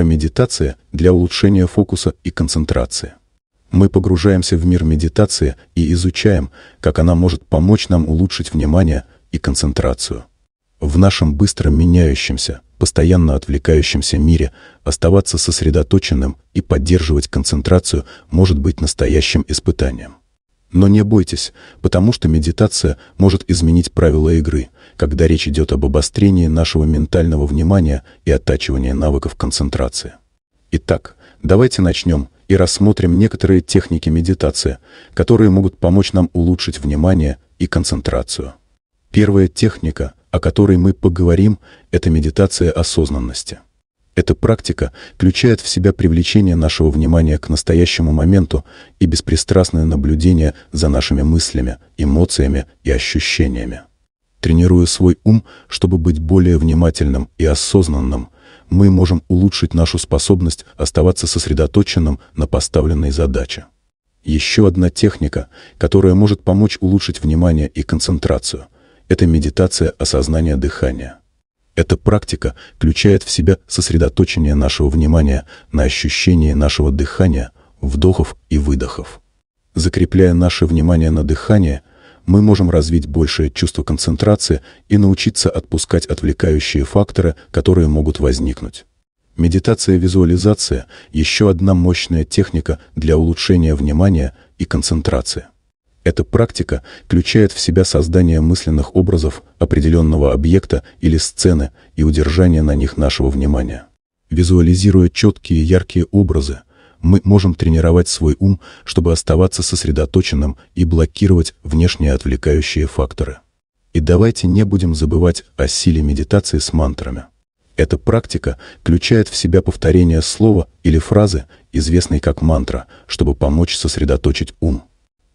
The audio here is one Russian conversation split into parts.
Парамедитация для улучшения фокуса и концентрации. Мы погружаемся в мир медитации и изучаем, как она может помочь нам улучшить внимание и концентрацию. В нашем быстро меняющемся, постоянно отвлекающемся мире оставаться сосредоточенным и поддерживать концентрацию может быть настоящим испытанием. Но не бойтесь, потому что медитация может изменить правила игры, когда речь идет об обострении нашего ментального внимания и оттачивании навыков концентрации. Итак, давайте начнем и рассмотрим некоторые техники медитации, которые могут помочь нам улучшить внимание и концентрацию. Первая техника, о которой мы поговорим, это медитация осознанности. Эта практика включает в себя привлечение нашего внимания к настоящему моменту и беспристрастное наблюдение за нашими мыслями, эмоциями и ощущениями. Тренируя свой ум, чтобы быть более внимательным и осознанным, мы можем улучшить нашу способность оставаться сосредоточенным на поставленной задаче. Еще одна техника, которая может помочь улучшить внимание и концентрацию, это медитация осознания дыхания. Эта практика включает в себя сосредоточение нашего внимания на ощущении нашего дыхания, вдохов и выдохов. Закрепляя наше внимание на дыхании, мы можем развить большее чувство концентрации и научиться отпускать отвлекающие факторы, которые могут возникнуть. Медитация-визуализация – еще одна мощная техника для улучшения внимания и концентрации. Эта практика включает в себя создание мысленных образов определенного объекта или сцены и удержание на них нашего внимания. Визуализируя четкие яркие образы, мы можем тренировать свой ум, чтобы оставаться сосредоточенным и блокировать внешние отвлекающие факторы. И давайте не будем забывать о силе медитации с мантрами. Эта практика включает в себя повторение слова или фразы, известной как мантра, чтобы помочь сосредоточить ум.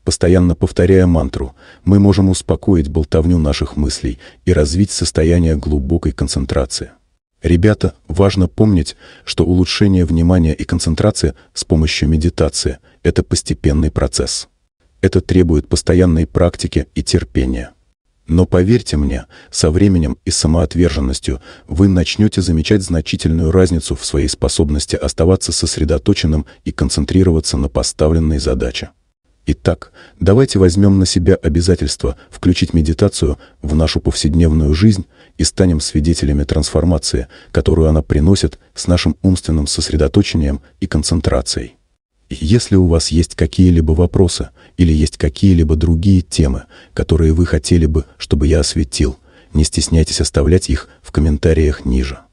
Постоянно повторяя мантру, мы можем успокоить болтовню наших мыслей и развить состояние глубокой концентрации. Ребята, важно помнить, что улучшение внимания и концентрации с помощью медитации – это постепенный процесс. Это требует постоянной практики и терпения. Но поверьте мне, со временем и самоотверженностью вы начнете замечать значительную разницу в своей способности оставаться сосредоточенным и концентрироваться на поставленной задаче. Итак, давайте возьмем на себя обязательство включить медитацию в нашу повседневную жизнь и станем свидетелями трансформации, которую она приносит с нашим умственным сосредоточением и концентрацией. Если у вас есть какие-либо вопросы или есть какие-либо другие темы, которые вы хотели бы, чтобы я осветил, не стесняйтесь оставлять их в комментариях ниже.